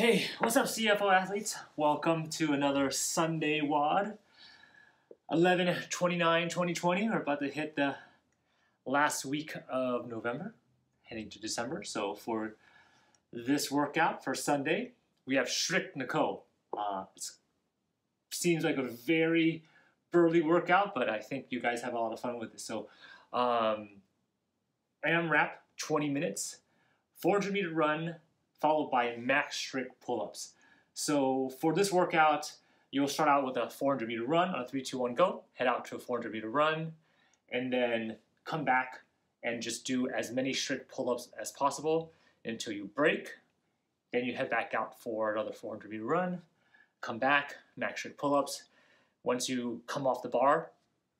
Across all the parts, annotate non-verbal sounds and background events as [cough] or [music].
Hey, what's up, CFO athletes? Welcome to another Sunday WOD. 11 29 2020. We're about to hit the last week of November, heading to December. So, for this workout for Sunday, we have Strict Nicole. Uh, it seems like a very burly workout, but I think you guys have a lot of fun with it. So, um, AMRAP 20 minutes, 400 meter run, followed by max strict pull-ups. So for this workout, you'll start out with a 400 meter run on a 3, 2, 1, go, head out to a 400 meter run, and then come back and just do as many strict pull-ups as possible until you break. Then you head back out for another 400 meter run, come back, max strict pull-ups. Once you come off the bar,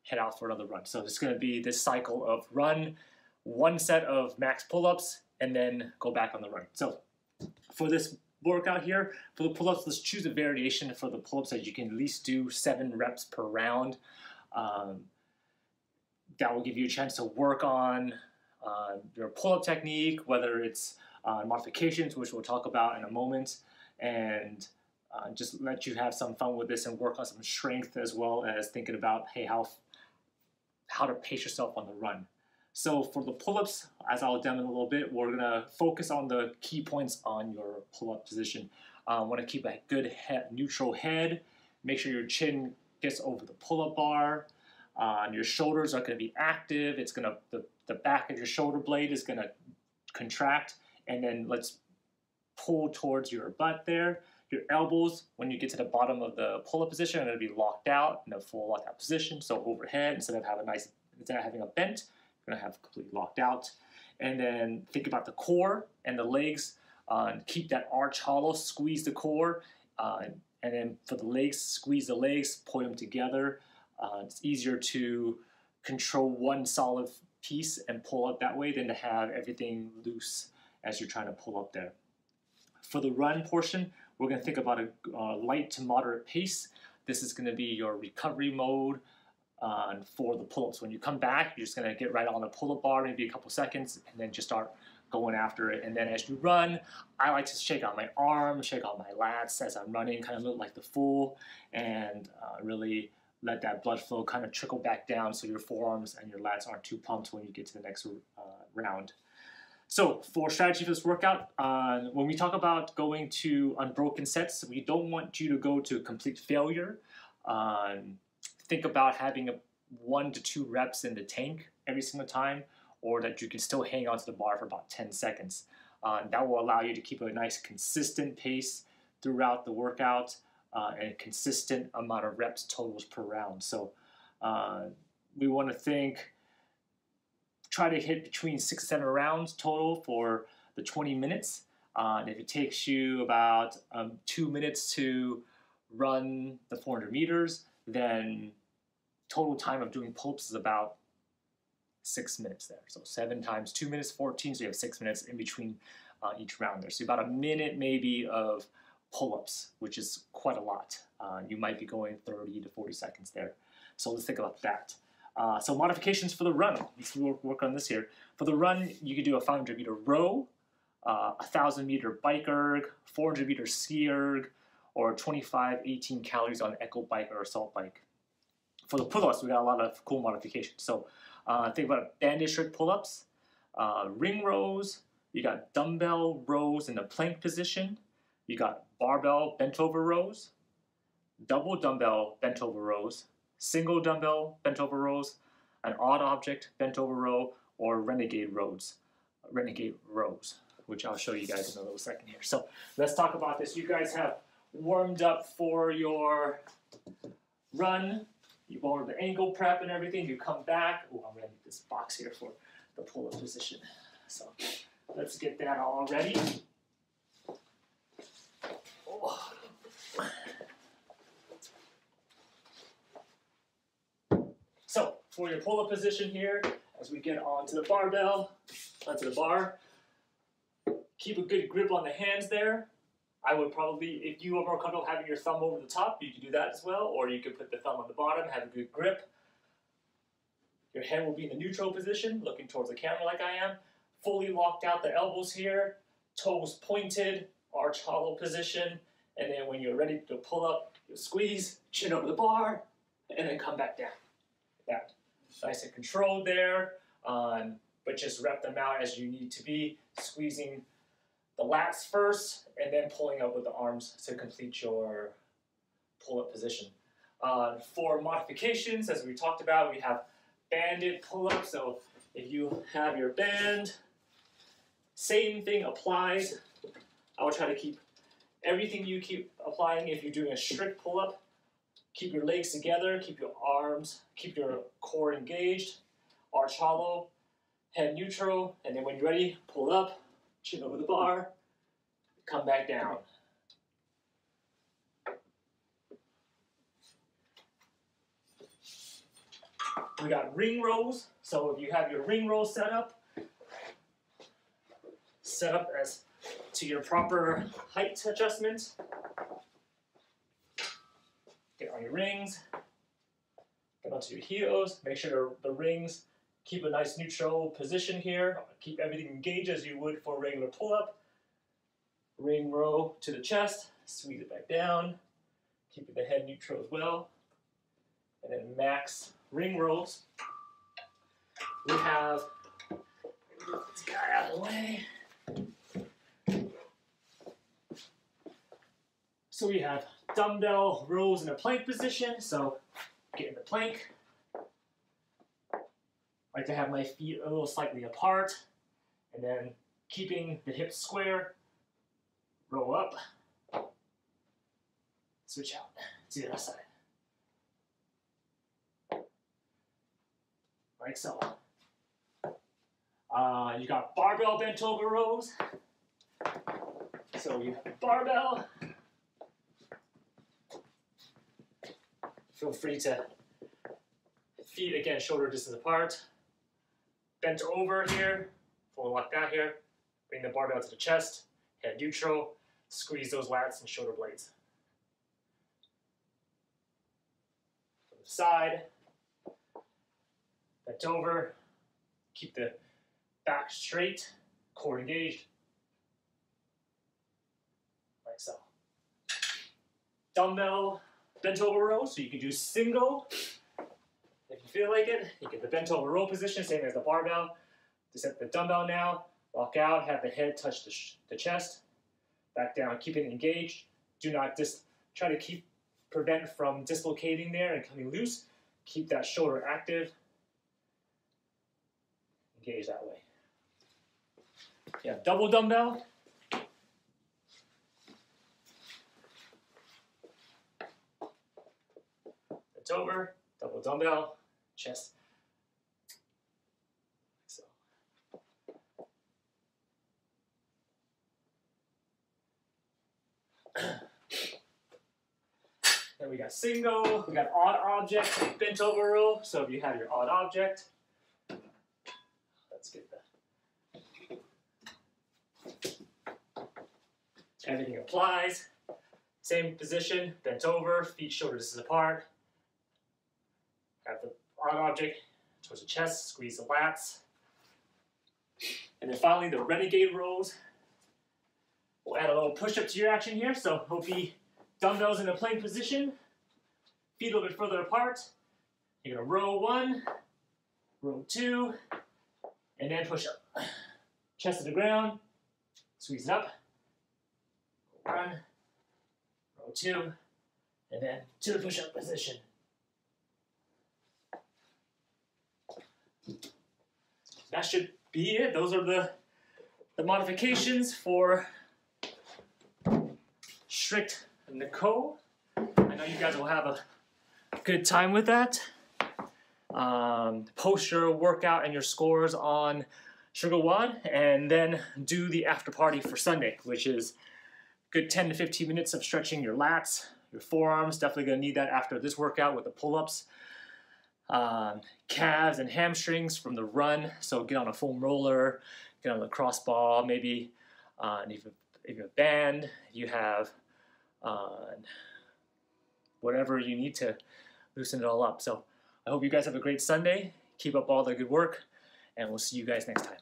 head out for another run. So it's gonna be this cycle of run, one set of max pull-ups, and then go back on the run. So for this workout here, for the pull-ups, let's choose a variation for the pull-ups that you can at least do seven reps per round. Um, that will give you a chance to work on uh, your pull-up technique, whether it's uh, modifications, which we'll talk about in a moment, and uh, just let you have some fun with this and work on some strength as well as thinking about, hey, how, how to pace yourself on the run. So for the pull-ups, as I'll demo in a little bit, we're gonna focus on the key points on your pull-up position. Want to keep a good head, neutral head. Make sure your chin gets over the pull-up bar. Uh, your shoulders are going to be active. It's to the, the back of your shoulder blade is going to contract, and then let's pull towards your butt there. Your elbows, when you get to the bottom of the pull-up position, are to be locked out in a full lockout position. So overhead, instead of having a nice, instead of having a bent, going to have completely locked out. And then think about the core and the legs. Uh, keep that arch hollow, squeeze the core. Uh, and then for the legs, squeeze the legs, point them together. Uh, it's easier to control one solid piece and pull up that way than to have everything loose as you're trying to pull up there. For the run portion, we're going to think about a uh, light to moderate pace. This is going to be your recovery mode uh, for the pull-ups. When you come back, you're just to get right on the pull-up bar, maybe a couple seconds, and then just start going after it. And then as you run, I like to shake out my arms, shake out my lats as I'm running, kind of look like the fool, and uh, really let that blood flow kind of trickle back down so your forearms and your lats aren't too pumped when you get to the next uh, round. So for strategy for this workout, uh, when we talk about going to unbroken sets, we don't want you to go to complete failure. Um, think about having a one to two reps in the tank every single time, or that you can still hang onto the bar for about 10 seconds. Uh, that will allow you to keep a nice consistent pace throughout the workout uh, and a consistent amount of reps totals per round. So uh, we want to think, try to hit between six and seven rounds total for the 20 minutes. Uh, and if it takes you about um, two minutes to run the 400 meters, then total time of doing pull-ups is about six minutes there. So seven times two minutes, 14, so you have six minutes in between uh, each round there. So about a minute maybe of pull-ups, which is quite a lot. Uh, you might be going 30 to 40 seconds there. So let's think about that. Uh, so modifications for the run. Let's work, work on this here. For the run, you could do a 500 meter row, uh, a 1,000 meter bike erg, 400 meter ski erg, or 25, 18 calories on echo bike or assault bike. For the pull-ups, we got a lot of cool modifications. So uh, think about banded strict pull-ups, uh, ring rows, you got dumbbell rows in the plank position, you got barbell bent over rows, double dumbbell bent over rows, single dumbbell bent over rows, an odd object bent over row, or renegade rows, renegade rows, which I'll show you guys in a little second here. So let's talk about this. You guys have warmed up for your run. You warmed the angle prep and everything. You come back. Oh, I'm gonna need this box here for the pull-up position. So let's get that all ready. Oh. So for your pull-up position here, as we get onto the barbell, onto the bar, keep a good grip on the hands there. I would probably, if you are more comfortable having your thumb over the top, you can do that as well, or you can put the thumb on the bottom, have a good grip. Your hand will be in the neutral position, looking towards the camera like I am. Fully locked out the elbows here, toes pointed, arch hollow position, and then when you're ready to pull up, you'll squeeze, chin over the bar, and then come back down. That nice and controlled there, um, but just rep them out as you need to be, squeezing the lats first, and then pulling up with the arms to complete your pull-up position. Uh, for modifications, as we talked about, we have banded pull-up. So if you have your band, same thing applies. I will try to keep everything you keep applying if you're doing a strict pull-up. Keep your legs together, keep your arms, keep your core engaged, arch hollow, head neutral, and then when you're ready, pull up, chin over the bar, come back down. We got ring rows. So if you have your ring row set up, set up as to your proper height adjustment. Get on your rings, get onto your heels, make sure the rings keep a nice neutral position here. Keep everything engaged as you would for a regular pull-up. Ring row to the chest, squeeze it back down, keeping the head neutral as well. And then max ring rows. We have, this guy out of the way. So we have dumbbell rows in a plank position. So get in the plank. Like to have my feet a little slightly apart and then keeping the hips square, roll up, switch out to the other side. like so. Uh, you got barbell bent over rows. So you have barbell. Feel free to feet again shoulder distance apart. Bent over here, full like that here. Bring the barbell to the chest, head neutral. Squeeze those lats and shoulder blades. From the side, bent over, keep the back straight, core engaged, like so. Dumbbell bent over row, so you can do single if you feel like it. You get the bent over row position, same as the barbell. Just set the dumbbell now, walk out, have the head touch the, the chest, back down, keep it engaged. Do not just try to keep prevent from dislocating there and coming loose. Keep that shoulder active engage that way. Yeah, double dumbbell. It's over, double dumbbell, chest. So. [clears throat] then we got single, we got odd object, bent over row. So if you have your odd object, Let's get that. Everything applies. Same position, bent over, feet shoulder distance apart. Have the odd object towards the chest, squeeze the lats. And then finally the renegade rows. We'll add a little push-up to your action here. So be dumbbells in a plank position, feet a little bit further apart. You're gonna row one, row two, and then push up. Chest to the ground, squeeze it up, one, row two, and then to the push-up position. That should be it. Those are the, the modifications for strict Nico. I know you guys will have a good time with that um, post your workout and your scores on SugarWOD, and then do the after party for Sunday, which is good 10 to 15 minutes of stretching your lats, your forearms. Definitely going to need that after this workout with the pull-ups. Um, calves and hamstrings from the run. So get on a foam roller, get on the crossbar, maybe uh, if, if you have a band, you have uh, whatever you need to loosen it all up. So I hope you guys have a great Sunday. Keep up all the good work, and we'll see you guys next time.